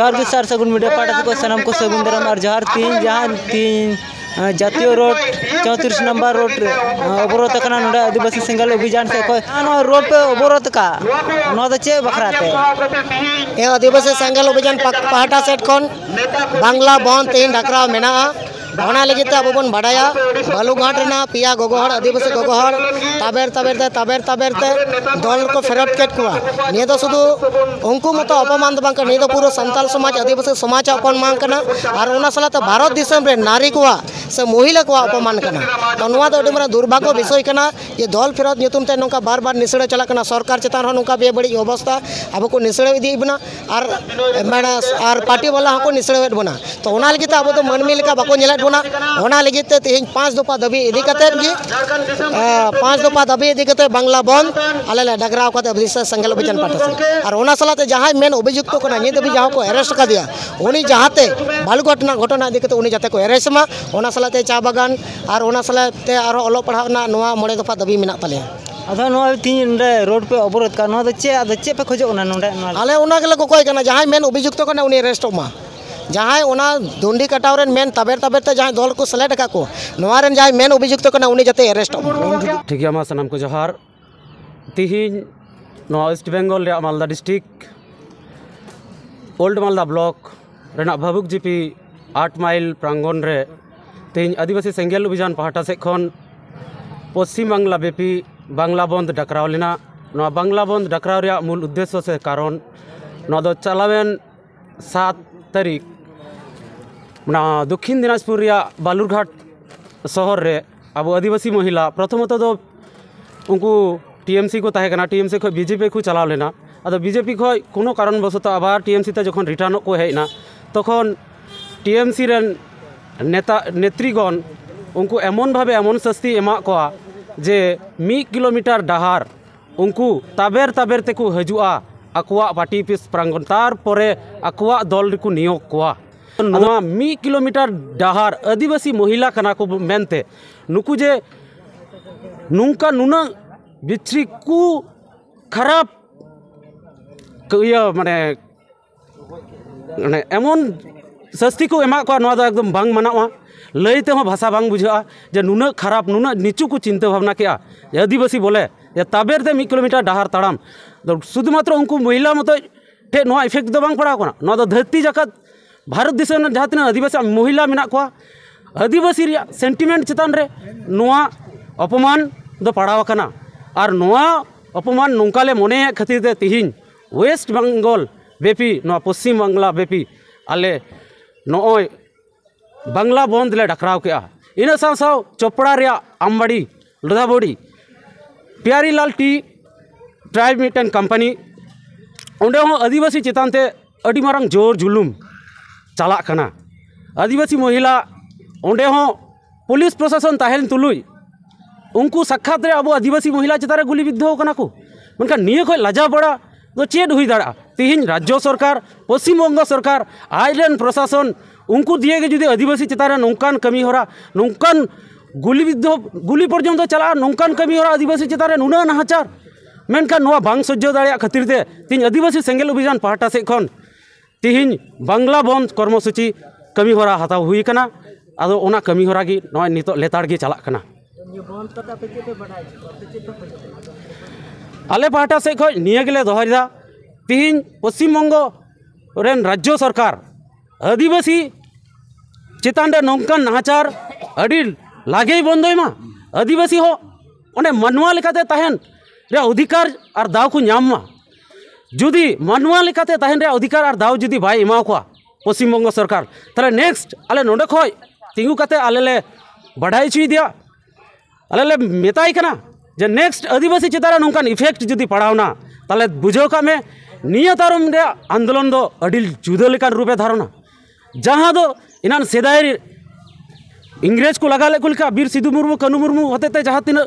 जोहार के सार सगुन मीडिया पाटा को सनम को सगुन दाराम और जोहार तीन जहाँ तीन जातीय रोड, चौंतीस नंबर रोड अवरोध करना आदिवासी सिंगल अभियान से कोई रोड पे अवरोध का नौ चे बखराते ये आदिवासी सिंगल अभियान पहाटा सेट खन बांग्ला बंद तीन ढाकरा मेना तो अब बन बड़ा बालूघाट पिया गगोहर, आदिवासी गगोहर। तबेर तबेर तबेर तबेर दल को फेरत के तो शुद्ध उनको मत अपमान बाका तो पूरा सन्ाल समाज, आदिवासी समाज अपमान और उनते भारत नारी को से महिला को अपमान तो दुर्भाग्य विषय कर दल फेरत नौका बार बार निशड़े चलना सरकार चितान नौका बे बड़ी अवस्था। अब को निशड़े इदी बना पार्टी वाला निशड़े बना। तो अब मानमी बाको ᱚᱱᱟ ᱞᱟᱹᱜᱤᱫ ᱛᱮ ᱛᱮᱦᱮᱧ पाँच दफा दबी इदी कतेत गी पाँच दफा दबी इदी कते बांग्ला बंद आले ले डगराव कते अभिषेक संगल अभियान पाटा से और ओना सलाते जहां मेन अभियुक्त कना नित भी जहां को अरेस्ट कर दिया उनी जहाते बालू घटना घटना इदी कते उनी जाते को अरेस्ट मा ओना सलाते चा बागान और ओना सलाते आरो ओलो पढ़ाव ना नोआ मोड़े दफा दबी मिना तले अदा नो तीन नोडे रोड पे अवरोध का नो चे अदा चे पे खोजो ना नोडे आले ओना गले को कोई कना जहां मेन अभियुक्त कना जहाँ दुंडी कटाव रेन मेन तबेर तबेर जहाँ दल को सेलेक्ट का रेन जहाँ मेन उनी जाते अरेस्ट ठीक है सनम को जोहार। नोआ West Bengal Malda district old Malda block Raina भाबुक जीपी आठ माइल प्रांगण रे। तिहिन आदिवासी सेंगेल अभियान पहाटा से खन। पश्चिम बांग्ला बेपी, बांग्ला बंद डकराव लेना। नोआ बांग्ला बंद डकराव मूल उद्देश्य से कारण। नोआ दो चलावेन सात तारीख ना दक्षिण दिनाजपुर बालुरघाट शहर रे अब आदिवासी महिला प्रथमत तो उनको टीएमसी को तहकना टीएमसी खो बीजेपी को चलाव लेना अब बीजेपी खो कोनो कारणवशत आबार टीएमसी ते जखन रिटार्न को हेना तखन टीएमसी रेन नेता नेत्रीगण उनको एमन भावे एमन शास्ति एमा कोआ जे मी किलोमीटर डहार उनको ताबेर ताबेर तेको हजुआ आकुआ पार्टी पिस प्रांगण तारपरे आकुआ दल को नियोग कोआ नवा मी किलोमीटर डहार आदिवासी महिला कना को मेनते नुकु जे नुंका नुना बिछरी कु खराब इया माने माने एमन शास्ति को एमा को नवा एकदम बांग मनावा लईते हो भाषा बांग बुझा जे नुना खराब नुना नीचू को चिंता भावना किया आदिवासी बोले या ताबेर ते मी किलोमीटर डहार ताड़ाम शुधुमात्र उनको महिला मत ठे इफ़ेक्ट दो बांग पड़ा कोना नवा धरती जगत भारत देश जहाँ तीन आदिवासी महिला को आदिवासी सेंटिमेंट चितान रे अपमान दो पड़ाव कना। और अपमान नौकाले मने खातिर ते तिहिन। वेस्ट बंगाल बेपी, नोआ पश्चिम बांग्ला, बेपी, आले नॉय बांग्ला बंद ले डकराव के इन साव चोपड़ा आमबाड़ी लोधाबड़ी प्यारी लाल टी, ट्राइब मिटन कंपनी ओंडे हो आदिवासी चितान ते अड़ी कना आदिवासी महिला हो, पुलिस प्रशासन तहन तुलुई। उनको साक्षात अब आदिवासी महिला चितारे गुली कना को मनका निये खय लाजा बड़ा तो चेड हुई दाड़ा। तिहिन राज्य सरकार, पश्चिम बंग सरकार आइलेन प्रशासन, उनको दिए जुदी आदिवासी चितारे नौकान कमी होरा नौकान गुली बिद्ध गुली पर्यंत चला, नौकान कमी होरा आदिवासी चितारे नुना नाहाचार। मेनखान सह्य दाड़ा ते तिन आदिवासी सेंगेल अभियान पाहटा से खन तिहिन बांग्ला बंद कर्मसूची कमी हरा हताव आदो ओना कमी होरा नितो लेताड़ गी चला कना आले पाहटा से खो निये गेले दोहरीदा तिहिन पश्चिम बंगो राज्य सरकार आदिवासी चितान नौकान नाचार अड़ी लागे बंदोय आदिवासी मनवा तहन अधिकार और दाव को नाम जुदी मानवा लेकाते तहन अधिकार और दाव जुदी बाय एमा को पश्चिम बंग सरकार। ताले नेक्स्ट आले नोडे खय तिंगु काते आले ले बढ़ाई चुई दिया, आले ले मेताई जे नेक्स्ट आदिवासी चितारे नौकान इफ़ेक्ट जुदी पड़ावना ताले बुझो का में निया तारम आंदोलन दो अडिल जुदा लेकान रूपे धारणा जहाँ दो इनान सेदाय इंग्रेज को लगा लिखा बीर सिद्धू मुर्मू, कनु मुर्मू होते जहाँ तीन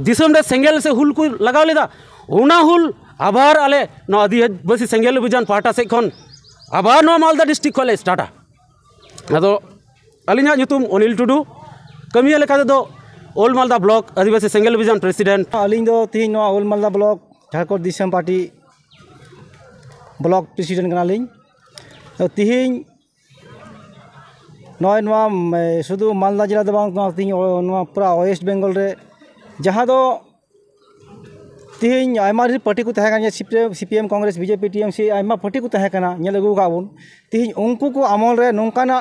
दिसम से हुल को लगाव लेदा ओना हुल आबार आले आदिवासी सेंगेल अभियान पाहटा से खन आबार मालदा डिस्ट्रिक्ट खोले स्टार्टा अलिना nyutum अनिल टुडू कमी लेका दो ओल मालदा ब्लॉक आदिवासी सेंगेल अभियान प्रेसिडेंट अलिंग दो तीन old Malda block Jharkhand party block president कनालिंग तो तिहिन नॉय नवा शुद्ध मालदा तिहिन पार्टी को सीपीएम कांग्रेस बीजेपी टीएमसी आयमा पार्टी को तहका नेल अगू काबन तिहिन उनको को अमल नौकाना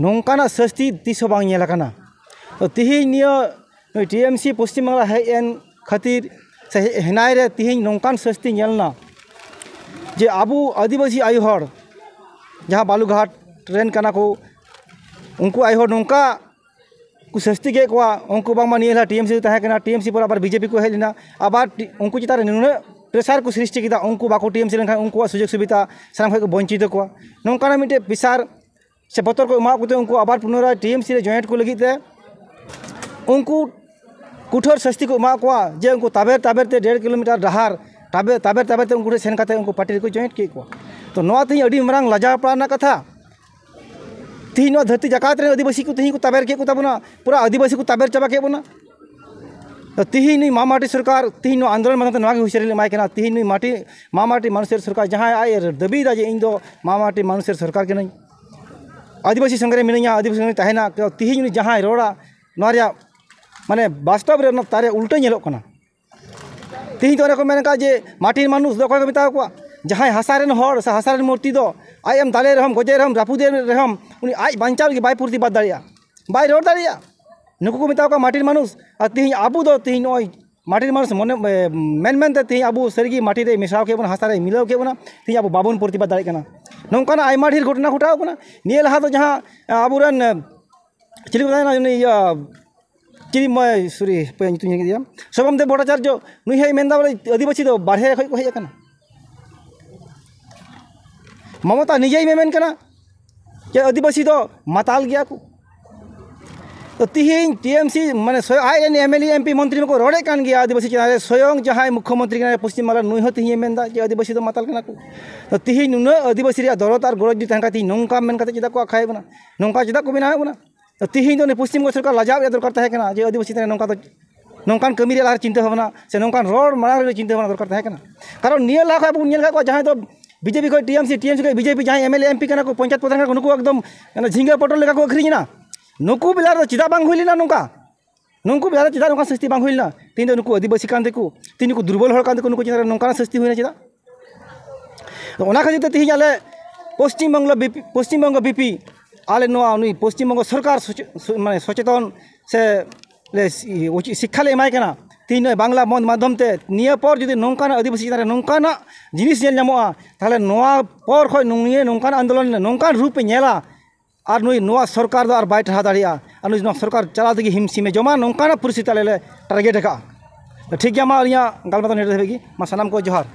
नौकाना सस्ती तीस नेलकना तो तिहिन टीएमसी पश्चिम बांग्ला हेन खातिर से हेनाय रे तिहिन नौकान सस्ती नेलना जे आबू आदिवासी आयु हड़ जहाँ बालूघाट रेन को को सस्ती के कोआ उनको बांग निये टीएमसी कना टीएमसी पर आबार बीजेपी को हेजना आबार उनको चितार नुना प्रेसार को सृष्टि उनको बाको टीएमसी उनको सुजोग सुविधा सारा खो वंचित को नौकाना मिट्टे विसार से बतर को एमा को उनको आबार पुनराय टीएमसी रे जॉइंट को लगित उनको कुठोर सस्ती को को जे उनको ते डेढ़ किलोमीटर डहार ताबे ताबेर ताबेर ते उनको सेन उनको पार्टी को जॉइंट के को तो ती अड़ी मरांग लजा पड़ाना कथा। तीन धरती जकात रे आदिवासी को तीन को ताबेर के तबना पूरा आदिवासी को ताबेर चबा के बना तो तीन मामाटी सरकार तीन आंदोलन मतलब नवा हुशरी माय केना तीन माटी, मामाटी मानुषेर सरकार जहाँ आए दबी जे इन मामाटी मानुषेर सरकार के आदिवासी संग्रह मिनिया आदिवासी संग्रह तहना तीन जहाँ रोड़ा नवा माने वास्तव रे तारे उल्टे तीन तो मेन जे माटी मानुष दो को को जहाँ हर, से हसारेन मूर्ति दो। आई एम दाले रहम, गजे रहम रापुदे रहम बांचाव के बाय पूर्ति बाद दाड़िया। By road दाड़िया। नुकु को मेता को माटी और तीन दो तीन ओय माटी मानुष मन मेन तीन आबू सरगी माटी रे मिसाव के हसारे मिलाव के बना तीन आबू बाबन पूर्ति बाद दाड़े कना नौकाना आयमा ढेर घटना घटाव कना निये लहा तो जहाँ आबुरन चिली बताना चिरी मैं सॉरी, पे दिया। सबम देव भट्टाचार्य नुई हे मेन बोले आदिवासी तो बाढ़े खो हेज ममता निजे करना कि आदिवासी तो माताल गया को। तो तीन टीएमसी माने आई एन एम एल एम पी मंत्री को रोड़े कान गया आदिवासी चेहरा स्वयं जहाँ मुख्यमंत्री पश्चिम बंगाल नुई हो तीन मेन कि आदिवासी तो माताल को। तो तीन नुना आदिवासी दरद और गरज तहन तीन नौका मेन चेदा को आखाए बना। नौका चेदा को बनाए बना। तो तीन तो पश्चिम बंगाल सरकार लजाव दरकार तहकना जे आदिवासी नौका तो नौकान कमी रे लाहार चिंता भावना, से नौकान रोड मांग चिंता भावना दरकार कारण निया बन नेल जहाँ तो बीजेपी को टीएमसी टीएमसी को बीजेपी, जहाँ एम एल एम पी को पंचायत प्रधान को नुकु एकदम झींगा पटल लेका को अखरीना नुकु बेला चिदा बांग हुईलेना नौका। नुकु बेला चिदा नौका सस्ती बांग हुईलेना तीन नुकु आदिवासी कान तेको तीन नुकु दुर्बल हर कान तेको नुकु चिदा सस्ती हुईना चिदा तो खातिर ते तिहिं आले पश्चिम बंगला बीपी, पश्चिम बंग बीपी, आले पश्चिम बंग सरकार माने सचेतन से शिक्षा ले तीन बांग्ला माध्यम निया पर जुदी नौकाना आदिवासी चितान नौकाना ताहले नोआ पर खय नुई नौकान आंदोलन नौकान रूप और नुई नोआ सरकार दो दाड़िया और नुई सरकार चला देगी हिमसीमे जमा नौकाना परिस्थिति आले ले टारगेट तो ठीक गया मा अलिया नेट देबेगी मा सनाम को जोहार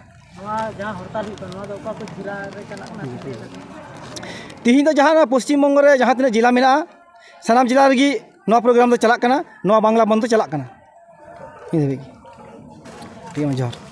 तिहिन तो जहाँ पश्चिम बंग रे जहाँ तीन जिला मेना सानाम जिला नवा प्रोग्राम कना नवा बांग्ला बंद चलाक कना ठीक है जोहार